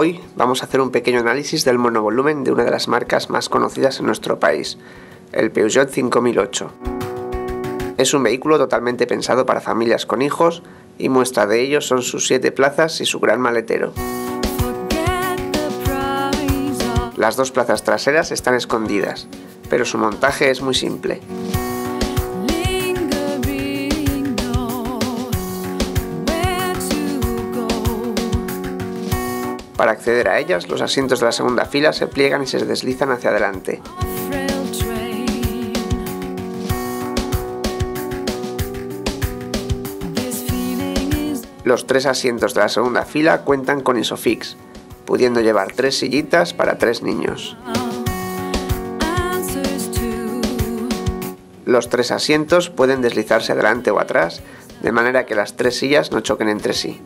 Hoy vamos a hacer un pequeño análisis del monovolumen de una de las marcas más conocidas en nuestro país, el Peugeot 5008. Es un vehículo totalmente pensado para familias con hijos y muestra de ello son sus siete plazas y su gran maletero. Las dos plazas traseras están escondidas, pero su montaje es muy simple. Para acceder a ellas, los asientos de la segunda fila se pliegan y se deslizan hacia adelante. Los tres asientos de la segunda fila cuentan con Isofix, pudiendo llevar tres sillitas para tres niños. Los tres asientos pueden deslizarse adelante o atrás, de manera que las tres sillas no choquen entre sí.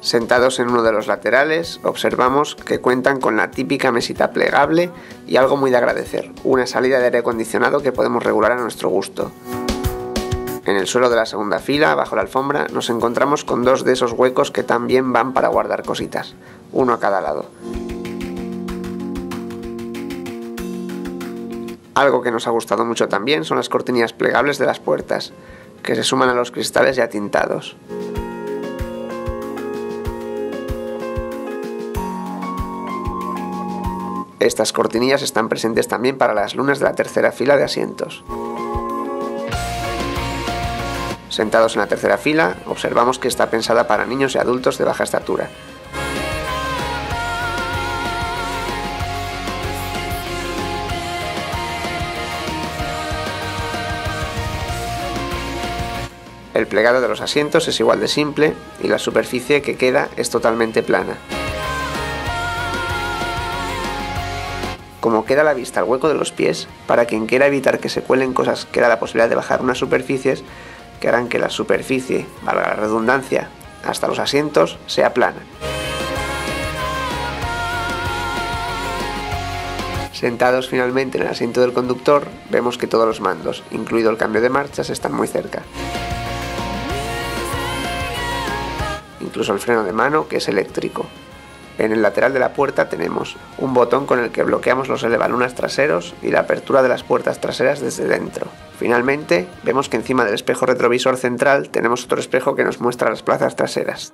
Sentados en uno de los laterales, observamos que cuentan con la típica mesita plegable y algo muy de agradecer, una salida de aire acondicionado que podemos regular a nuestro gusto. En el suelo de la segunda fila, bajo la alfombra, nos encontramos con dos de esos huecos que también van para guardar cositas, uno a cada lado. Algo que nos ha gustado mucho también son las cortinillas plegables de las puertas, que se suman a los cristales ya tintados. Estas cortinillas están presentes también para las lunas de la tercera fila de asientos. Sentados en la tercera fila, observamos que está pensada para niños y adultos de baja estatura. El plegado de los asientos es igual de simple y la superficie que queda es totalmente plana. Como queda la vista el hueco de los pies, para quien quiera evitar que se cuelen cosas, queda la posibilidad de bajar unas superficies que harán que la superficie, valga la redundancia, hasta los asientos, sea plana. Sentados finalmente en el asiento del conductor, vemos que todos los mandos, incluido el cambio de marchas, están muy cerca. Incluso el freno de mano, que es eléctrico. En el lateral de la puerta tenemos un botón con el que bloqueamos los elevalunas traseros y la apertura de las puertas traseras desde dentro. Finalmente, vemos que encima del espejo retrovisor central tenemos otro espejo que nos muestra las plazas traseras.